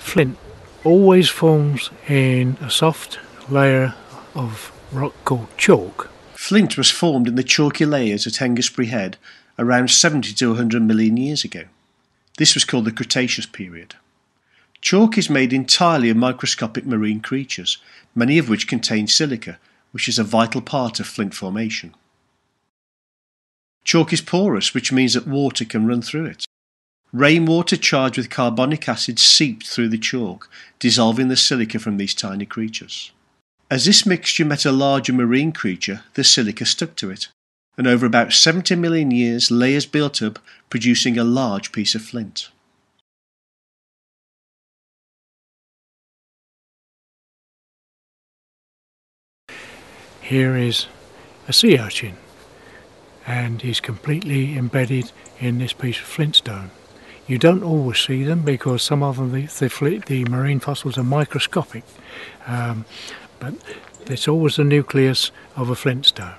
Flint always forms in a soft layer of rock called chalk. Flint was formed in the chalky layers at Hengistbury Head around 70 to 100 million years ago. This was called the Cretaceous period. Chalk is made entirely of microscopic marine creatures, many of which contain silica, which is a vital part of flint formation. Chalk is porous, which means that water can run through it. Rainwater charged with carbonic acid seeped through the chalk, dissolving the silica from these tiny creatures. As this mixture met a larger marine creature, the silica stuck to it, and over about 70 million years layers built up, producing a large piece of flint. Here is a sea urchin and he's completely embedded in this piece of flintstone. You don't always see them because some of them, the, the, the marine fossils are microscopic, um, but it's always the nucleus of a flintstone.